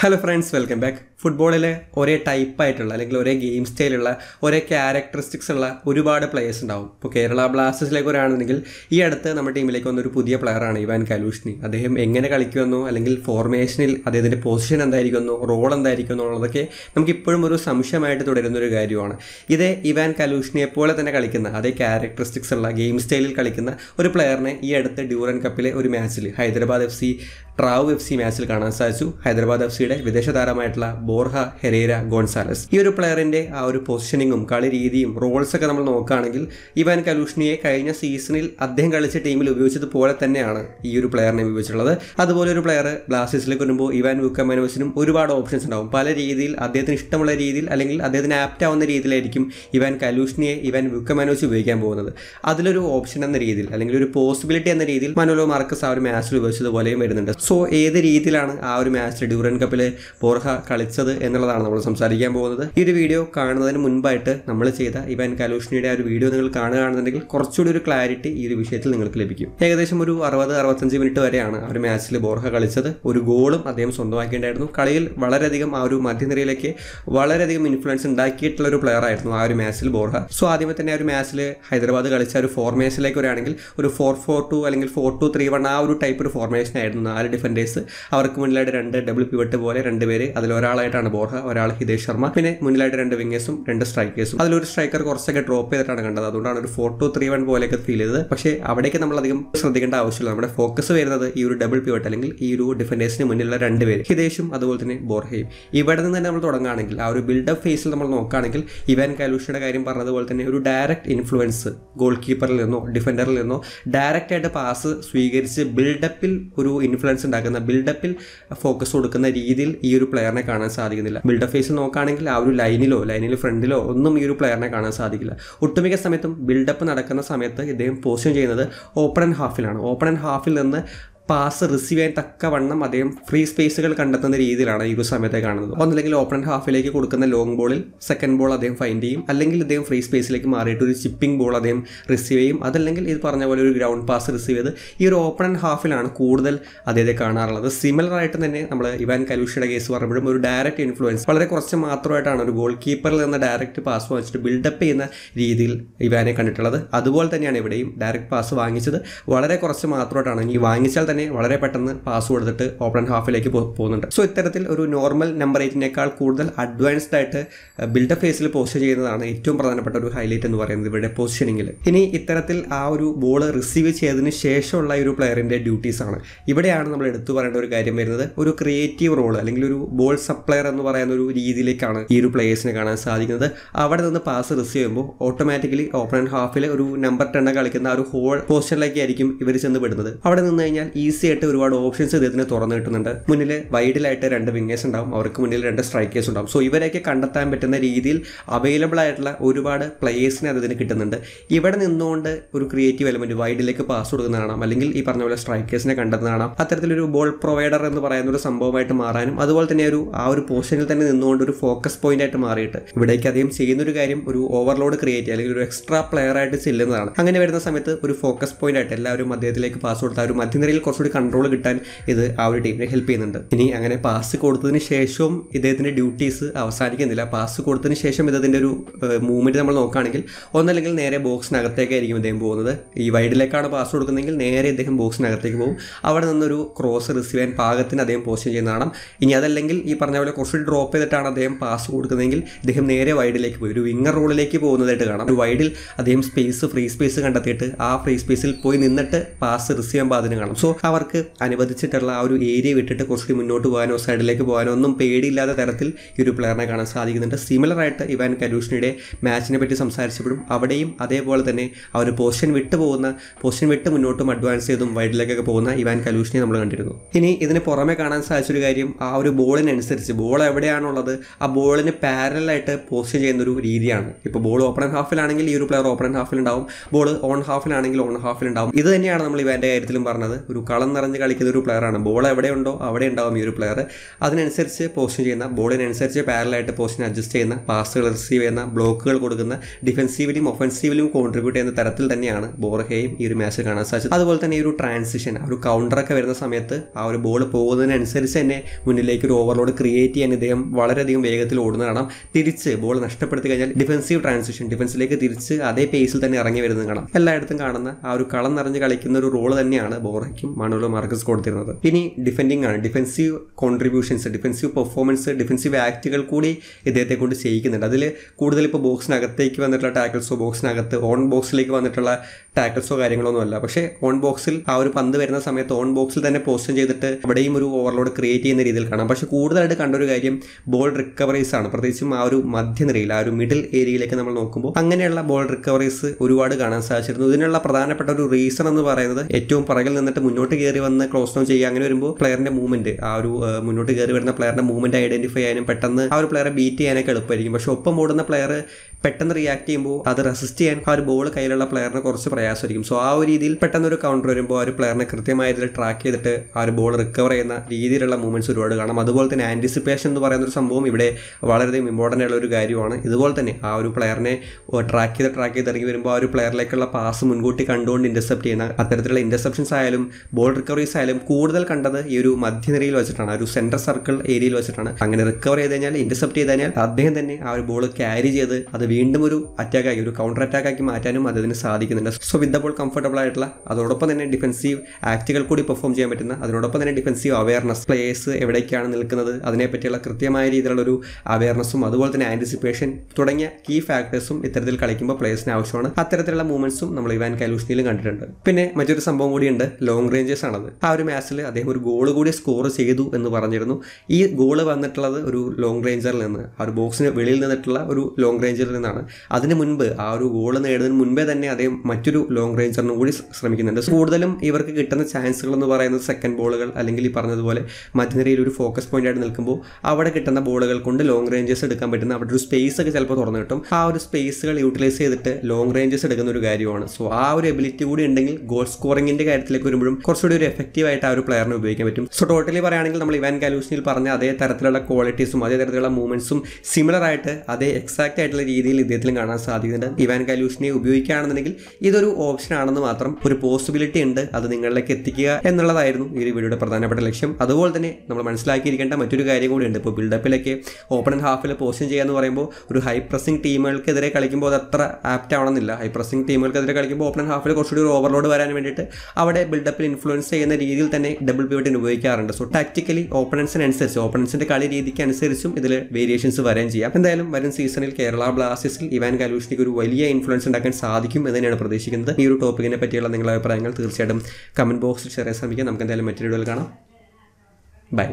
Hello friends welcome back ഫുട്ബോളിലെ ഒരേ type ആയിട്ടുള്ള അല്ലെങ്കിൽ ഒരേ ഗെയിം സ്റ്റൈലുള്ള ഒരേ ക്യാരക്ടറിസ്റ്റിക്സ് ഉള്ള ഒരുപാട് പ്ലേയേഴ്സ് ഉണ്ടാവും. ഇപ്പോൾ കേരള ബ്ലാസ്റ്റേഴ്സിലേക്ക് വരാണെന്നുണ്ടെങ്കിൽ ഈ അടുത്ത് നമ്മുടെ ടീമിലേക്ക് വന്നൊരു പുതിയ പ്ലെയറാണ് ഇവാൻ കലൂഷ്നി. അദ്ദേഹം എങ്ങനെ കളിക്കുമെന്നോ അല്ലെങ്കിൽ ഫോർമേഷനിൽ അദ്ദേഹത്തിന്റെ പൊസിഷൻ എന്തായിരിക്കുമെന്നോ റോൾ എന്തായിരിക്കുമെന്നോ എന്നുള്ളതൊക്കെ നമുക്ക് ഇപ്പോഴും ഒരു സംശയമായിട്ട് തുടരുന്ന ഒരു കാര്യമാണ്. ഇതേ ഇവാൻ കലൂഷ്നിയെ പോലെ തന്നെ കളിക്കുന്ന അതേ ക്യാരക്ടറിസ്റ്റിക്സ് ഉള്ള ഗെയിം സ്റ്റൈലിൽ കളിക്കുന്ന ഒരു പ്ലെയറിനെ ഈ അടുത്ത് ഡ്യൂറൻ കപ്പിലെ ഒരു മാച്ചിൽ Hyderabad F C TRAU F C മാച്ചിൽ കാണാൻ സാധിച്ചു. ഹൈദരാബാദ് എഫ് സിയുടെ വിദേശ താരമായിട്ടുള്ള ബോർഹ ഹെരേര ഗോൺസാലസ്. ഈ ഒരു പ്ലെയറിന്റെ ആ ഒരു പൊസിഷനിങ്ങും കളി രീതിയും റോൾസ് ഒക്കെ നമ്മൾ നോക്കുകയാണെങ്കിൽ ഇവാൻ കലൂഷ്ണിയെ കഴിഞ്ഞ സീസണിൽ അദ്ദേഹം കളിച്ച ടീമിൽ ഉപയോഗിച്ചതുപോലെ തന്നെയാണ് ഈ ഒരു പ്ലെയറിനെ ഉപയോഗിച്ചിട്ടുള്ളത്. അതുപോലെ ഒരു പ്ലെയർ ബ്ലാസ്റ്റേഴ്സിലേക്ക് വരുമ്പോൾ ഇവാൻ വുക്കമാനോസിനും ഒരുപാട് ഓപ്ഷൻസ് ഉണ്ടാവും. പല രീതിയിൽ അദ്ദേഹത്തിന് ഇഷ്ടമുള്ള രീതിയിൽ അല്ലെങ്കിൽ അദ്ദേഹത്തിന് ആപ്റ്റ് ആവുന്ന രീതിയിലായിരിക്കും ഇവാൻ കലൂഷ്ണിയെ ഇവാൻ വുക്കമാനോസ് ഉപയോഗിക്കാൻ പോകുന്നത്. അതിലൊരു ഓപ്ഷൻ എന്ന രീതിയിൽ അല്ലെങ്കിൽ ഒരു പോസിബിലിറ്റി എന്ന രീതിയിൽ മനോലോ മാർക്കസ് ആ ഒരു മാച്ചിൽ ഉപയോഗിച്ചതുപോലെയും വരുന്നുണ്ട്. സോ ഏത് രീതിയിലാണ് ആ ഒരു മാച്ചിൽ ഡ്യൂറൻ കപ്പിൽ ബോർഹ കളിച്ചത് എന്നുള്ളതാണ് നമ്മൾ സംസാരിക്കാൻ പോകുന്നത്. ഈ ഒരു വീഡിയോ കാണുന്നതിന് മുൻപായിട്ട് നമ്മൾ ചെയ്ത ഇവൻ കലൂഷ്ണിയുടെ ആ ഒരു വീഡിയോ നിങ്ങൾ കാണുകയാണെന്നുണ്ടെങ്കിൽ കുറച്ചുകൂടി ഒരു ക്ലാരിറ്റി ഈ ഒരു വിഷയത്തിൽ നിങ്ങൾക്ക് ലഭിക്കും. ഏകദേശം ഒരു അറുപത് അറുപത്തഞ്ച് മിനിറ്റ് വരെയാണ് ആ ഒരു മാച്ചിൽ ബോർഹ കളിച്ചത്. ഒരു ഗോളും അദ്ദേഹം സ്വന്തമാക്കേണ്ടായിരുന്നു കളിയിൽ വളരെയധികം ആ ഒരു മധ്യനിരയിലേക്ക് വളരെയധികം ഇൻഫ്ലുവൻസ് ഉണ്ടാക്കിയിട്ടുള്ള ഒരു പ്ലെയർ ആയിരുന്നു ആ ഒരു മാച്ചിൽ ബോർഹ സോ ആദ്യമേ തന്നെ ആ ഒരു മാച്ചിൽ ഹൈദരാബാദ് കളിച്ച ഒരു ഫോർമേഷനിലേക്ക് വരികയാണെങ്കിൽ ഒരു ഫോർ ഫോർ ടു അല്ലെങ്കിൽ ഫോർ ടു ത്രീ വൺ ആ ഒരു ടൈപ്പ് ഒരു ഫോർമേഷൻ ആയിരുന്നു. നാല് ഡിഫൻഡേഴ്സ്. അവർക്ക് മുന്നിലായിട്ട് രണ്ട് ഡബിൾ പിവട്ട് പോലെ രണ്ട് പേര്. അതിൽ ഒരാളായിട്ടാണ് ബോർഹ ഒരാൾ ഹിതേഷ് ശർമ്മ. പിന്നെ മുന്നിലായിട്ട് രണ്ട് വിങ്ങേഴ്സും രണ്ട് സ്ട്രൈക്കേഴ്സും. അതിലൊരു സ്ട്രൈക്കർ കുറച്ചൊക്കെ ഡ്രോപ്പ് ചെയ്തിട്ടാണ് കണ്ടത്. അതുകൊണ്ടാണ് ഒരു ഫോർ ടു ത്രീ വൺ പോലെയൊക്കെ ഫീൽ ചെയ്തത്. പക്ഷേ അവിടേക്ക് നമ്മൾ അധികം ശ്രദ്ധിക്കേണ്ട ആവശ്യമില്ല. നമ്മുടെ ഫോക്കസ് വരുന്നത് ഈ ഒരു ഡബിൾ പിവട്ട് അല്ലെങ്കിൽ ഈ ഒരു ഡിഫൻഡേഴ്സിന് മുന്നിലുള്ള രണ്ട് പേര്. ഹിതേഷും അതുപോലെ തന്നെ ബോർഹയും. ഇവിടെ നിന്ന് തന്നെ നമ്മൾ തുടങ്ങുകയാണെങ്കിൽ ആ ഒരു ബിൽഡപ്പ് ഫേസിൽ നമ്മൾ നോക്കുകയാണെങ്കിൽ ഇവാൻ കാലൂഷിയുടെ കാര്യം പറഞ്ഞതുപോലെ തന്നെ ഒരു ഡയറക്റ്റ് ഇൻഫ്ലുവൻസ് ഗോൾ കീപ്പറിൽ നിന്നോ ഡിഫൻഡറിൽ നിന്നോ ഡയറക്റ്റ് ആയിട്ട് പാസ് സ്വീകരിച്ച് ബിൽഡപ്പിൽ ഒരു ഇൻഫ്ലുവൻസ് ഉണ്ടാക്കുന്ന ബിൽഡപ്പിൽ ഫോക്കസ് കൊടുക്കുന്ന രീതിയിൽ ഈ ഒരു പ്ലെയറിനെ കാണാൻ സാധിക്കുന്നില്ല. ബിൽഡപ്പ് ഫേസിൽ നോക്കുകയാണെങ്കിൽ ആ ഒരു ലൈനിലോ ലൈനിൽ ഫ്രണ്ടിലോ ഒന്നും ഈ ഒരു പ്ലെയറിനെ കാണാൻ സാധിക്കില്ല. ഒട്ടുമിക്ക സമയത്തും ബിൽഡപ്പ് നടക്കുന്ന സമയത്ത് ഇദ്ദേഹം പോസ്റ്റ് ചെയ്യുന്നത് ഓപ്പൺ ആൻഡ് ഹാഫിലാണ് ഓപ്പൺ ആൻഡ് ഹാഫിൽ നിന്ന് പാസ് റിസീവ് ചെയ്യാൻ തക്കവണ്ണം അദ്ദേഹം ഫ്രീ സ്പേസുകൾ കണ്ടെത്തുന്ന രീതിയിലാണ് ഈ ഒരു സമയത്തെ കാണുന്നത്. ഒന്നില്ലെങ്കിൽ ഓപ്പൺ ഹാഫിലേക്ക് കൊടുക്കുന്ന ലോങ് ബോളിൽ സെക്കൻഡ് ബോൾ അദ്ദേഹം ഫൈൻഡ് ചെയ്യും. അല്ലെങ്കിൽ അദ്ദേഹം ഫ്രീ സ്പേസിലേക്ക് മാറിയിട്ട് ഒരു ചിപ്പിംഗ് ബോൾ അദ്ദേഹം റിസീവ് ചെയ്യും. അതല്ലെങ്കിൽ ഇത് പറഞ്ഞ പോലെ ഒരു ഗ്രൗണ്ട് പാസ് റിസീവ് ചെയ്ത് ഈ ഒരു ഓപ്പൺ ഹാഫിലാണ് കൂടുതൽ അദ്ദേഹത്തെ കാണാറുള്ളത്. സിമിലർ ആയിട്ട് തന്നെ നമ്മൾ ഇവാൻ കലൂഷിയുടെ കേസ് പറയുമ്പോഴും ഒരു ഡയറക്റ്റ് ഇൻഫ്ലുവൻസ് വളരെ കുറച്ച് മാത്രമായിട്ടാണ് ഒരു ഗോൾ കീപ്പറിൽ നിന്ന് ഡയറക്റ്റ് പാസ് വാങ്ങിച്ചിട്ട് ബിൽഡപ്പ് ചെയ്യുന്ന രീതിയിൽ ഇവാനെ കണ്ടിട്ടുള്ളത്. അതുപോലെ തന്നെയാണ് ഇവിടെയും ഡയറക്റ്റ് പാസ് വാങ്ങിച്ചത്. വളരെ കുറച്ച് മാത്രമായിട്ടാണ്. ഈ വാങ്ങിച്ചാൽ തന്നെ വളരെ പെട്ടെന്ന് പാസ് കൊടുത്തിട്ട് ഓപ്പൺ ഹാഫിലേക്ക് പോകുന്നുണ്ട്. സോ ഇത്തരത്തിൽ ഒരു നോർമൽ നമ്പർ എയ്റ്റിനേക്കാൾ കൂടുതൽ അഡ്വാൻസ്ഡ് ആയിട്ട് ബിൽഡപ്പ് ഫേസിൽ പോസ്റ്റ് ചെയ്യുന്നതാണ് ഏറ്റവും പ്രധാനപ്പെട്ട ഒരു ഹൈലൈറ്റ് എന്ന് പറയുന്നത് ഇവിടെ പൊസിഷനിങ്ങിൽ ഇനി ഇത്തരത്തിൽ ആ ഒരു ബോൾ റിസീവ് ചെയ്തതിന് ശേഷമുള്ള ഒരു പ്ലെയറിന്റെ ഡ്യൂട്ടീസ് ആണ്. ഇവിടെയാണ് നമ്മൾ എടുത്തു പറയേണ്ട ഒരു കാര്യം വരുന്നത്. ഒരു ക്രിയേറ്റീവ് റോൾ അല്ലെങ്കിൽ ഒരു ബോൾ സപ്ലയർ എന്ന് പറയുന്ന ഒരു രീതിയിലേക്കാണ് ഈ ഒരു പ്ലേയേഴ്സിനെ കാണാൻ സാധിക്കുന്നത്. അവിടെ നിന്ന് പാസ് റിസീവ് ചെയ്യുമ്പോൾ ഓട്ടോമാറ്റിക്കലി ഓപ്പൺ ഹാഫിൽ ഒരു നമ്പർ ടെണ്ണ കളിക്കുന്ന ആ ഒരു ഹോൾ പൊസിഷനിലേക്ക് ആയിരിക്കും ഇവർ ചെന്ന് വിടുന്നത് അവിടെ നിന്ന് കഴിഞ്ഞാൽ ഈസി ആയിട്ട് ഒരുപാട് ഓപ്ഷൻസ് ഇദ്ദേഹത്തിന് തുറന്നു കിട്ടുന്നുണ്ട്. മുന്നിൽ വൈഡിലായിട്ട് രണ്ട് വിങ്ങേഴ്സ് ഉണ്ടാവും. അവർക്ക് മുന്നിൽ രണ്ട് സ്ട്രൈക്കേഴ്സ് ഉണ്ടാവും. സോ ഇവരെയൊക്കെ കണ്ടെത്താൻ പറ്റുന്ന രീതിയിൽ അവൈലബിൾ ആയിട്ടുള്ള ഒരുപാട് പ്ലേയേഴ്സിനെ അതിന് കിട്ടുന്നുണ്ട്. ഇവിടെ നിന്നുകൊണ്ട് ഒരു ക്രിയേറ്റീവ് എലമെന്റ് വൈഡിലേക്ക് പാസ് കൊടുക്കുന്ന കാണാം. അല്ലെങ്കിൽ ഈ പറഞ്ഞ പോലെ സ്ട്രൈക്കേഴ്സിനെ കണ്ടെത്തുന്ന കാണാം. അത്തരത്തിലൊരു ബോൾ പ്രൊവൈഡർ എന്ന് പറയുന്ന ഒരു സംഭവമായിട്ട് മാറാനും അതുപോലെ തന്നെ ഒരു ആ ഒരു പൊസിഷനിൽ തന്നെ നിന്നുകൊണ്ട് ഒരു ഫോക്കസ് പോയിന്റ് ആയിട്ട് മാറിയിട്ട് ഇവിടേക്ക് ചെയ്യുന്ന ഒരു കാര്യം ഒരു ഓവർലോഡ് ക്രിയേറ്റ് അല്ലെങ്കിൽ ഒരു എക്സ്ട്രാ പ്ലെയർ ആയിട്ട് ചെല്ലുന്നതാണ്. അങ്ങനെ വരുന്ന സമയത്ത് ഒരു ഫോക്കസ് പോയിന്റ് ആയിട്ട് എല്ലാവരും അദ്ദേഹത്തിലേക്ക് പാസ് കൊടുത്ത ആ ഒരു മധ്യനിരയിൽ കുറച്ചുകൂടി കൺട്രോൾ കിട്ടാൻ ഇത് ആ ഒരു ടീമിനെ ഹെൽപ്പ് ചെയ്യുന്നുണ്ട്. ഇനി അങ്ങനെ പാസ് കൊടുത്തതിന് ശേഷവും ഇദ്ദേഹത്തിന്റെ ഡ്യൂട്ടീസ് അവസാനിക്കുന്നില്ല. പാസ് കൊടുത്തതിന് ശേഷം ഇദ്ദേഹത്തിന്റെ ഒരു മൂവ്മെന്റ് നമ്മൾ നോക്കുകയാണെങ്കിൽ ഒന്നല്ലെങ്കിൽ നേരെ ബോക്സിനകത്തേക്കായിരിക്കും ഇദ്ദേഹം പോകുന്നത്. ഈ വൈഡിലേക്കാണ് പാസ് കൊടുക്കുന്നതെങ്കിൽ നേരെ ഇദ്ദേഹം ബോക്സിനകത്തേക്ക് പോകും. അവിടെ നിന്നൊരു ക്രോസ് റിസീവ് ചെയ്യാൻ പാകത്തിന് അദ്ദേഹം പോസ്റ്റ് ചെയ്യുന്നതാണ് ഇനി അതല്ലെങ്കിൽ ഈ പറഞ്ഞ പോലെ കുറച്ചുകൂടി ഡ്രോപ്പ് ചെയ്തിട്ടാണ് അദ്ദേഹം പാസ് കൊടുക്കുന്നതെങ്കിൽ ഇദ്ദേഹം നേരെ വൈഡിലേക്ക് പോയി. ഒരു വിങ്ങർ റോളിലേക്ക് പോകുന്നതായിട്ട് കാണാം. ഒരു വൈഡിൽ അദ്ദേഹം സ്പേസ് ഫ്രീ സ്പേസ് കണ്ടെത്തിയിട്ട് ആ ഫ്രീ സ്പേസിൽ പോയി നിന്നിട്ട് പാസ് റിസീവ് ചെയ്യാൻ പാകത്തിന് കാണാം. സോ അവർക്ക് അനുവദിച്ചിട്ടുള്ള ആ ഒരു ഏരിയ വിട്ടിട്ട് കുറച്ചുകൂടി മുന്നോട്ട് പോകാനോ സൈഡിലേക്ക് പോകാനോ ഒന്നും പേടിയില്ലാത്ത തരത്തിൽ ഈ ഒരു പ്ലെയറിനെ കാണാൻ സാധിക്കുന്നുണ്ട്. സിമിലർ ആയിട്ട് ഇവാൻ കരൂഷിനിയുടെ മാച്ചിനെ പറ്റി സംസാരിച്ചപ്പോഴും അവിടെയും അതേപോലെ തന്നെ ആ ഒരു പൊസിഷൻ വിട്ടു പോകുന്ന പൊസിഷൻ വിട്ട് മുന്നോട്ടും അഡ്വാൻസ് ചെയ്തും വൈഡിലേക്കൊക്കെ പോകുന്ന ഇവാൻ കലൂഷിനെ നമ്മൾ കണ്ടിരുന്നു. ഇനി ഇതിന് പുറമെ കാണാൻ സാധിച്ചൊരു കാര്യം ആ ഒരു ബോളിനനുസരിച്ച് ബോൾ എവിടെയാണുള്ളത് ആ ബോളിന് പാരലായിട്ട് പോസ്റ്റ് ചെയ്യുന്ന ഒരു രീതിയാണ്. ഇപ്പോൾ ബോൾ ഓപ്പൺ ഹാഫിലാണെങ്കിൽ ഈ ഒരു പ്ലെയർ ഓപ്പൺ ഹാഫിലുണ്ടാവും ബോൾ ഓൺ ഹാഫിലാണെങ്കിൽ ഓൺ ഹാഫിലുണ്ടാവും ഇത് തന്നെയാണ് നമ്മൾ ഇവാന്റെ കാര്യത്തിലും പറഞ്ഞത്. ഒരു കളം നിറഞ്ഞ് കളിക്കുന്ന ഒരു പ്ലെയറാണ് ബോൾ എവിടെയുണ്ടോ അവിടെ ഉണ്ടാവും ഈ ഒരു പ്ലെയർ അതിനനുസരിച്ച് പോസ്റ്റ് ചെയ്യുന്ന ബോളിനനുസരിച്ച് പാരലായിട്ട് പോസ്റ്റിനെ അഡ്ജസ്റ്റ് ചെയ്യുന്ന പാസുകൾ റിസീവ് ചെയ്യുന്ന ബ്ലോക്കുകൾ കൊടുക്കുന്ന ഡിഫൻസീവിലും ഒഫൻസീവിലും കോൺട്രിബ്യൂട്ട് ചെയ്യുന്ന തരത്തിൽ തന്നെയാണ് ബോർഹയും ഈ ഒരു മാച്ച് കാണാൻ സാധിച്ചത്. അതുപോലെ തന്നെ ഈ ഒരു ട്രാൻസിഷൻ ആ ഒരു കൗണ്ടറൊക്കെ വരുന്ന സമയത്ത് ആ ഒരു ബോൾ പോകുന്നതിനനുസരിച്ച് തന്നെ മുന്നിലേക്ക് ഒരു ഓവർലോഡ് ക്രിയേറ്റ് ചെയ്യാൻ ഇദ്ദേഹം വളരെയധികം വേഗത്തിൽ ഓടുന്ന കാണാം. തിരിച്ച് ബോൾ നഷ്ടപ്പെടുത്തി കഴിഞ്ഞാൽ ഡിഫൻസീവ് ട്രാൻസിഷൻ ഡിഫൻസിലേക്ക് തിരിച്ച് അതേ പേസിൽ തന്നെ ഇറങ്ങി വരുന്നത് കാണാം. എല്ലായിടത്തും കാണുന്ന ആ ഒരു കളം നിറഞ്ഞ് കളിക്കുന്ന ഒരു റോൾ തന്നെയാണ് ബോറയ്ക്കും മണുലോ മാർക്കസ് കൊടുത്തിരുന്നത്. ഇനി ഡിഫെൻഡിങ് ആണ്. Defensive contributions defensive performance defensive ആക്റ്റുകൾ കൂടി ഇദ്ദേഹത്തെ കൊണ്ട് ചെയ്യിക്കുന്നുണ്ട്. അതിൽ കൂടുതൽ ഇപ്പോൾ ബോക്സിനകത്തേക്ക് വന്നിട്ടുള്ള ടാക്കിൾസോ ബോക്സിനകത്ത് ഓൺ ബോക്സിലേക്ക് വന്നിട്ടുള്ള ടാക്കിൾസോ കാര്യങ്ങളൊന്നും അല്ല. പക്ഷേ ഓൺ ബോക്സിൽ ആ ഒരു പന്ത് വരുന്ന സമയത്ത് ഓൺ ബോക്സിൽ തന്നെ പോസ്റ്റ് ചെയ്തിട്ട് അവിടെയും ഒരു ഓവർലോഡ് ക്രിയേറ്റ് ചെയ്യുന്ന രീതിയിൽ കാണാം. പക്ഷേ കൂടുതലായിട്ട് കണ്ട ഒരു കാര്യം ബോൾ റിക്കവറീസ് ആണ്. പ്രത്യേകിച്ചും ആ ഒരു മധ്യനിരയിൽ ആ ഒരു മിഡിൽ ഏരിയയിലേക്ക് നമ്മൾ നോക്കുമ്പോൾ അങ്ങനെയുള്ള ബോൾ റിക്കവറീസ് ഒരുപാട് കാണാൻ സാധിച്ചിരുന്നു. ഇതിനുള്ള പ്രധാനപ്പെട്ട ഒരു റീസൺ എന്ന് പറയുന്നത് ഏറ്റവും പുറകിൽ നിന്നിട്ട് മുന്നോട്ട് കയറി വന്ന് ക്ലോസ് ഡൗൺ ചെയ്യുക അങ്ങനെ വരുമ്പോൾ പ്ലെയറിന്റെ മൂവ്മെന്റ് ആ ഒരു മുന്നോട്ട് കയറി വരുന്ന പ്ലെയറിന്റെ മൂവ്മെന്റ് ഐഡന്റിഫൈ ചെയ്യാനും പെട്ടെന്ന് ആ ഒരു പ്ലെയറെ ബീറ്റ് ചെയ്യാനൊക്കെ എളുപ്പമായിരിക്കും. പക്ഷെ ഒപ്പം ഓടുന്ന പ്ലെയർ പെട്ടെന്ന് റിയാക്ട് ചെയ്യുമ്പോൾ അത് റെസിസ്റ്റ് ചെയ്യാൻ ആ ഒരു ബോൾ കയ്യിലുള്ള പ്ലെയറിന് കുറച്ച് പ്രയാസമായിരിക്കും. സോ ആ ഒരു രീതിയിൽ പെട്ടെന്ന് ഒരു കൗണ്ടർ വരുമ്പോൾ ആ ഒരു പ്ലെയറിനെ കൃത്യമായ ഇതിൽ ട്രാക്ക് ചെയ്തിട്ട് ആ ഒരു ബോൾ റിക്കവർ ചെയ്യുന്ന രീതിയിലുള്ള മൂവ്മെന്റ്സ് ഒരുപാട് കാണാം. അതുപോലെ തന്നെ ആന്റിസിപ്പേഷൻ എന്ന് പറയുന്ന ഒരു സംഭവം ഇവിടെ വളരെയധികം ഇമ്പോർട്ടന്റ് ആയിട്ടുള്ള ഒരു കാര്യമാണ്. ഇതുപോലെ തന്നെ ആ ഒരു പ്ലെയറിനെ ട്രാക്ക് ചെയ്ത് ട്രാക്ക് ചെയ്ത് ഇറങ്ങി വരുമ്പോൾ ആ ഒരു പ്ലെയറിലേക്കുള്ള പാസ് മുൻകൂട്ടി കണ്ടുകൊണ്ട് ഇന്റർസെപ്റ്റ് ചെയ്യുന്ന അത്തരത്തിലുള്ള ഇന്റർസെപ്ഷൻസ് ആയാലും ബോൾ റിക്കവറീസ് ആയാലും കൂടുതൽ കണ്ടത് ഈ ഒരു മധ്യനിരയിൽ വെച്ചിട്ടാണ് ഒരു സെൻട്രൽ സർക്കിൾ ഏരിയയിൽ വെച്ചിട്ടാണ്. അങ്ങനെ റിക്കവർ ചെയ്ത് കഴിഞ്ഞാൽ ഇന്റർസെപ്റ്റ് ചെയ്ത് കഴിഞ്ഞാൽ അദ്ദേഹം തന്നെ ആ ഒരു ബോൾ ക്യാരി ചെയ്ത് അത് വീണ്ടും ഒരു അറ്റാക്ക് ആക്കി ഒരു കൗണ്ടർ അറ്റാക്ക് ആക്കി മാറ്റാനും അദ്ദേഹത്തിന് സാധിക്കുന്നുണ്ട്. സോ വിത്ത് ബോൾ കംഫർട്ടബിൾ ആയിട്ടുള്ള അതോടൊപ്പം തന്നെ ഡിഫൻസീവ് ആക്റ്റുകൾ കൂടി പെർഫോം ചെയ്യാൻ പറ്റുന്ന അതിനോടൊപ്പം തന്നെ ഡിഫൻസീവ് അവയർനെസ് പ്ലേയേഴ്സ് എവിടേക്കാണ് നിൽക്കുന്നത് അതിനെപ്പറ്റിയുള്ള കൃത്യമായ രീതിയിലുള്ള ഒരു അവയർനെസ്സും അതുപോലെ തന്നെ ആന്റിസിപ്പേഷൻ തുടങ്ങിയ കീ ഫാക്ടേഴ്സും ഇത്തരത്തിൽ കളിക്കുമ്പോൾ പ്ലേയേഴ്സിന് ആവശ്യമാണ്. അത്തരത്തിലുള്ള മൂവ്മെന്റ്സും നമ്മൾ ഇവാൻ കലൂഷ്നിയിലും കണ്ടിട്ടുണ്ട്. പിന്നെ മറ്റൊരു സംഭവം കൂടിയുണ്ട്. ലോങ് റേഞ്ചേഴ്സ് ആണത്. ആ ഒരു മാച്ചിൽ അദ്ദേഹം ഒരു ഗോൾ കൂടി സ്കോർ ചെയ്തു എന്ന് പറഞ്ഞിരുന്നു. ഈ ഗോൾ വന്നിട്ടുള്ളത് ഒരു ലോങ് റേഞ്ചറിൽ നിന്ന് ആ ഒരു ബോക്സിന് വെളിയിൽ നിന്നിട്ടുള്ള ഒരു ലോങ് റേഞ്ചറിൽ നിന്നാണ്. അതിന് മുൻപ് ആ ഒരു ഗോൾ നേടുന്നതിന് മുൻപേ തന്നെ അദ്ദേഹം മറ്റൊരു ലോങ് റേഞ്ചറിനും കൂടി ശ്രമിക്കുന്നുണ്ട്. കൂടുതലും ഇവർക്ക് കിട്ടുന്ന ചാൻസുകൾ എന്ന് പറയുന്നത് സെക്കൻഡ് ബോളുകൾ അല്ലെങ്കിൽ ഈ പറഞ്ഞതുപോലെ മധ്യനിരയിൽ ഒരു ഫോക്കസ് പോയിന്റ് ആയിട്ട് നിൽക്കുമ്പോൾ അവിടെ കിട്ടുന്ന ബോളുകൾ കൊണ്ട് ലോങ് റേഞ്ചേഴ്സ് എടുക്കാൻ പറ്റുന്ന അവിടെ ഒരു സ്പേസ് ഒക്കെ ചിലപ്പോൾ തുറന്നു കിട്ടും. ആ ഒരു സ്പേസുകൾ യൂട്ടിലൈസ് ചെയ്തിട്ട് ലോങ് റേഞ്ചേഴ്സ് എടുക്കുന്ന ഒരു കാര്യമാണ്. സോ ആ ഒരു എബിലിറ്റി കൂടി ഉണ്ടെങ്കിൽ ഗോൾ സ്കോറിംഗിന്റെ കാര്യത്തിലേക്ക് വരുമ്പോഴും കുറച്ചുകൂടി ഒരു എഫക്റ്റീവ് ആയിട്ട് ആ ഒരു പ്ലെയറിനെ ഉപയോഗിക്കാൻ പറ്റും. സോ ടോട്ടലി പറയുകയാണെങ്കിൽ നമ്മൾ ഇവാൻ കാലൂസിനിൽ പറഞ്ഞ അതേ തരത്തിലുള്ള ക്വാളിറ്റീസും അതേ തരത്തിലുള്ള മൂവ്മെന്റ്സും സിമിലർ ആയിട്ട് അതേ എക്സാക്റ്റ് ആയിട്ടുള്ള രീതിയിൽ ഇദ്ദേഹത്തിലും കാണാൻ സാധിക്കുന്നുണ്ട്. ഇവാൻ കാലൂസിനെ ഉപയോഗിക്കുകയാണെന്നുണ്ടെങ്കിൽ ഇതൊരു ഓപ്ഷൻ ആണെന്ന് മാത്രം ഒരു പോസിബിലിറ്റി ഉണ്ട് അത് നിങ്ങളിലേക്ക് എത്തിക്കുക എന്നുള്ളതായിരുന്നു ഈ ഒരു വീഡിയോയുടെ പ്രധാനപ്പെട്ട ലക്ഷ്യം. അതുപോലെ തന്നെ നമ്മൾ മനസ്സിലാക്കിയിരിക്കേണ്ട മറ്റൊരു കാര്യം കൂടി ഉണ്ട്. ഇപ്പോൾ ബിൽഡപ്പിലൊക്കെ ഓപ്പൺ ഹാഫിൽ പോസ്റ്റിംഗ് ചെയ്യുക എന്ന് പറയുമ്പോൾ ഒരു ഹൈ പ്രസിംഗ് ടീമുകൾക്കെതിരെ കളിക്കുമ്പോൾ അത് അത്ര ആപ്റ്റ് ആവണമെന്നില്ല. ഹൈ പ്രസിംഗ് ടീമുകൾക്കെതിരെ കളിക്കുമ്പോൾ ഓപ്പൺ ഹാഫിൽ കുറച്ചുകൂടി ഒരു ഓവർലോഡ് വരാൻ വേണ്ടിയിട്ട് അവിടെ ബിൽഡപ്പിൽ ഇൻഫ്ലുവൻസ് ചെയ്യുന്ന രീതിയിൽ തന്നെ ഡബിൾ പിവറ്റിന് ഉപയോഗിക്കാറുണ്ട് സോ ടാക്ടിക്കലി ഓപ്പണൻസിനനുസരിച്ച് ഓപ്പണൻസിന്റെ കളി രീതിക്ക് അനുസരിച്ചും ഇതിൽ വേരിയേഷൻസ് വരാൻ ചെയ്യാം എന്തായാലും വരും സീസണിൽ കേരള ബ്ലാസ്റ്റേഴ്സിൽ ഇവാൻ കാലൂഷിനിക്ക് ഒരു വലിയ ഇൻഫ്ലുവൻസ് ഉണ്ടാക്കാൻ സാധിക്കും എന്ന് തന്നെയാണ് പ്രതീക്ഷിക്കുന്നത്. ഈ ഒരു ടോപ്പിക്കിനെ പറ്റിയുള്ള നിങ്ങളുടെ അഭിപ്രായങ്ങൾ തീർച്ചയായിട്ടും കമന്റ് ബോക്സിൽ ചെറിയ ശ്രമിക്കാം. നമുക്ക് എന്തായാലും മറ്റൊരു കാണാം. ബൈ